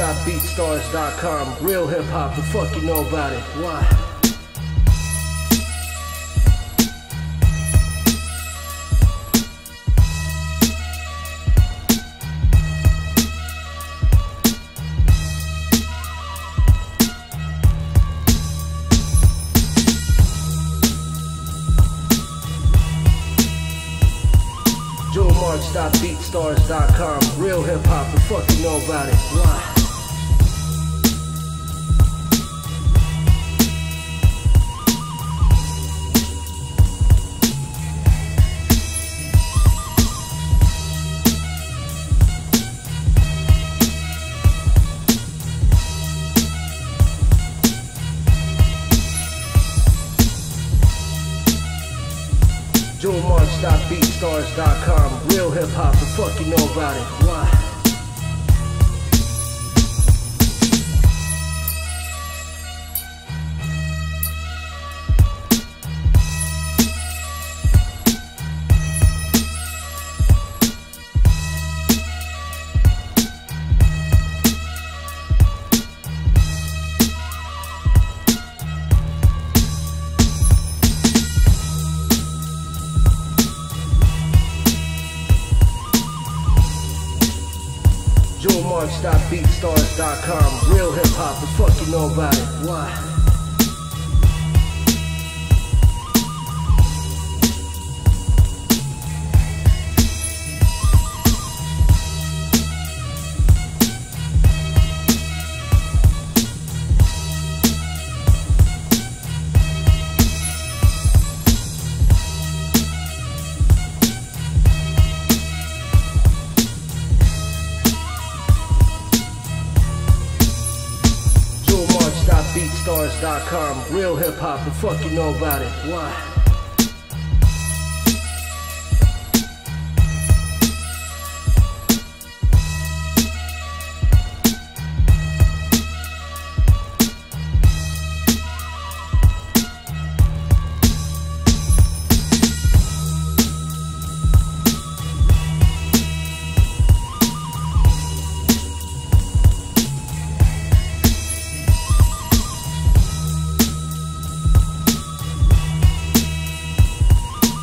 JuneMarx.BeatStars.com. Real hip hop, the fuck you know about it. Why? JuneMarx.BeatStars.com. Real hip hop, the fuck you know about it. Why? JuneMarx.BeatStars.com. Real hip hop, the fuck you know about it. Why? JuneMarx.BeatStars.com. Real hip hop, the fuck you know about it. Why? JuneMarx.BeatStars.com. Real hip hop, the fuck you know about it. Why?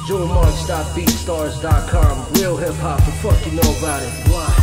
JuneMarx.BeatStars.com. Real hip hop, the fuck you know about it. Why?